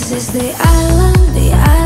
This is the island, the island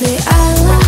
the island.